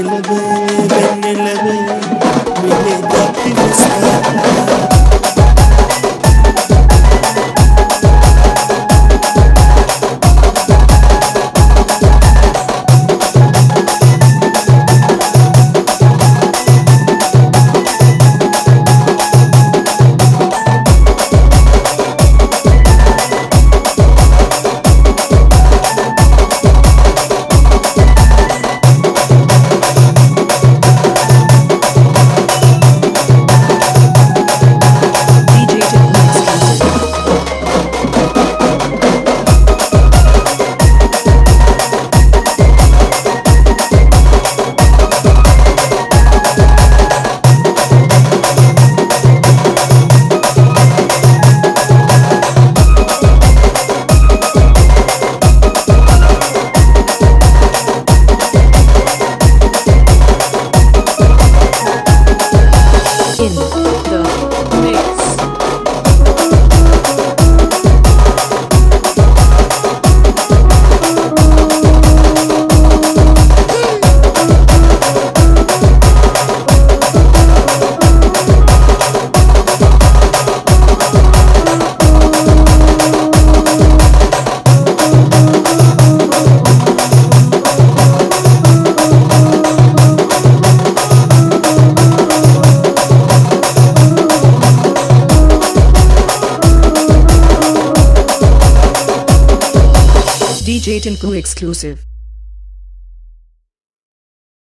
நிலவு நிலவு விலை தப்பி விசாரணை DJ Tinku exclusive.